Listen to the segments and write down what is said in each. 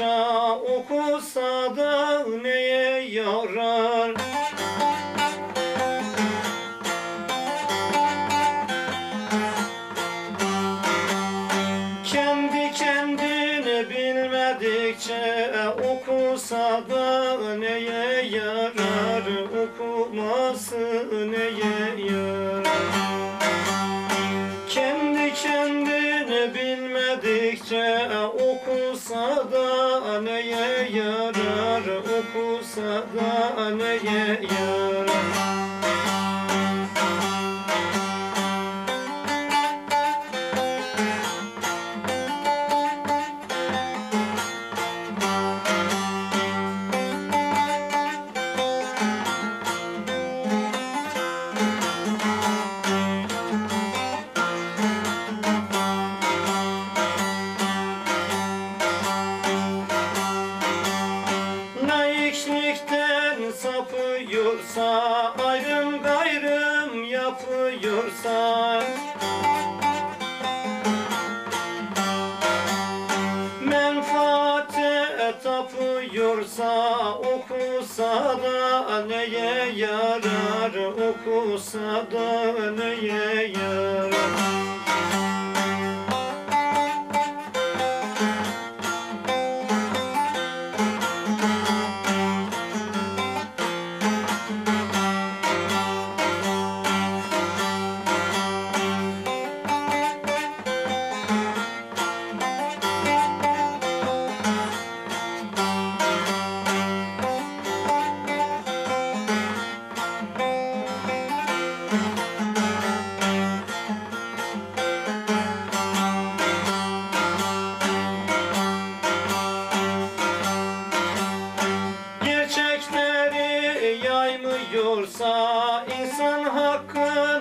Arapça okusa da neye yarar? Kendi kendini bilmedikçe okusa da neye yarar? Okuması neye yarar? Kendi kendini bilmedikçe okusa da neye yarar? Okusa da neye yarar? Ayrım gayrım yapıyorsa Menfaate tapıyorsa Okusa da neye yarar? Okusa da neye yarar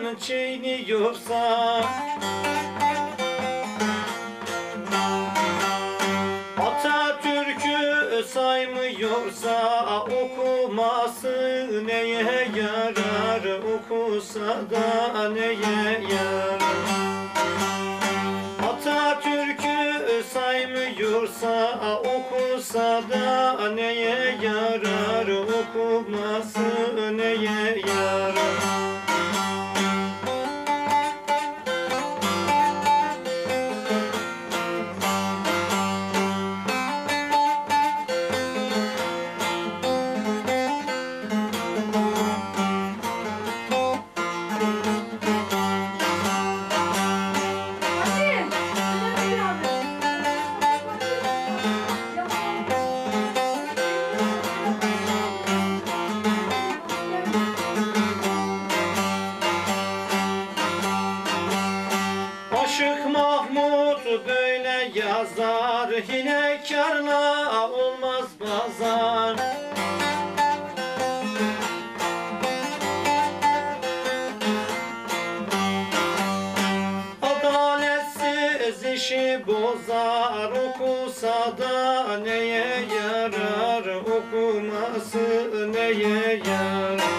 hakkını çiğniyorsa Atatürk'ü saymıyorsa okuması neye yarar? Okusa da neye yarar? Atatürk'ü saymıyorsa okusa da neye yarar? Okuması neye yarar böyle yazar Hilekarla olmaz pazar Adaletsiz işi bozar Okusa da neye yarar? Okuması neye yarar?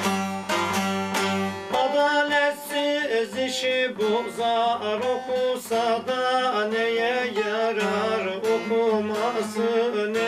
İşi bozar okusa da neye yarar okuması